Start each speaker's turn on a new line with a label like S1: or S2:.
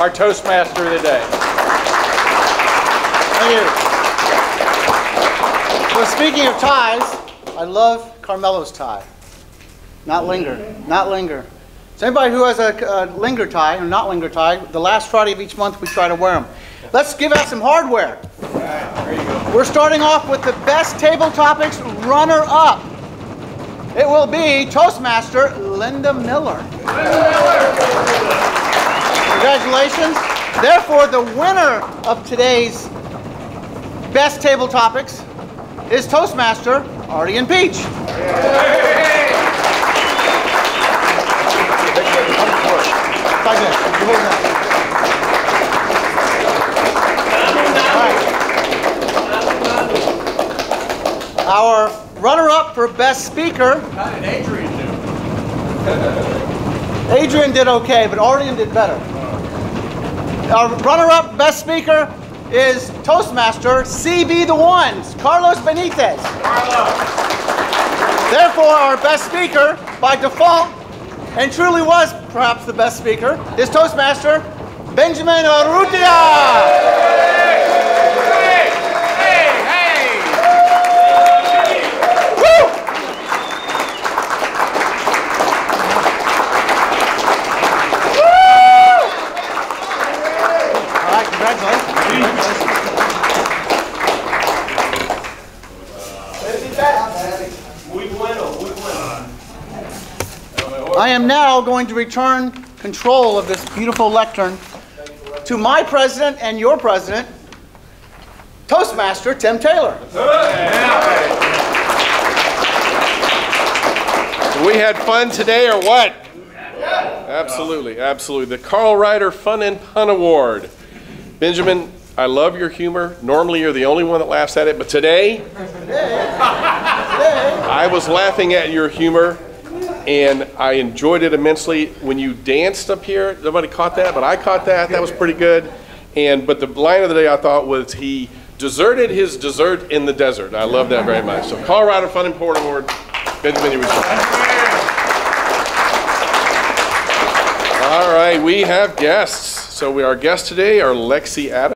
S1: our Toastmaster of the day.
S2: Thank you. So speaking of ties, I love Carmelo's tie. Not linger, not linger. So anybody who has a, a linger tie or not linger tie, the last Friday of each month we try to wear them. Let's give out some hardware. We're starting off with the best table topics runner-up. It will be Toastmaster Linda Miller. Linda Miller. Congratulations. Therefore, the winner of today's best table topics is Toastmaster Ardian Peach. Like this. You hold that. Our runner-up for best speaker. Adrian did okay, but Artie did better. Our runner-up best speaker is Toastmaster CB the Ones, Carlos Benitez. Therefore, our best speaker, by default, and truly was perhaps the best speaker, is Toastmaster Benjamin Urrutia. Congratulations. I am now going to return control of this beautiful lectern to my president and your president, Toastmaster Tim Taylor.
S3: We had fun today or what? Absolutely, absolutely. The Carl Ryder Fun and Pun Award. Benjamin, I love your humor. Normally you're the only one that laughs at it, but today, I was laughing at your humor and I enjoyed it immensely. When you danced up here, nobody caught that, but I caught that. That was pretty good. And but the line of the day I thought was he deserted his dessert in the desert. I love that very much. So Colorado Fun and Pun Award, Benjamin. you receive. All right, we have guests. So we our guests today are Lexi Adams.